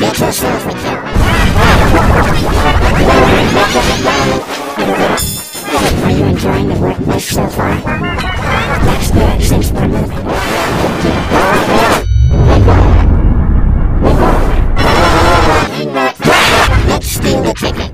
Are you enjoying the workplace so far? That's good, since we're moving. Let's steal the.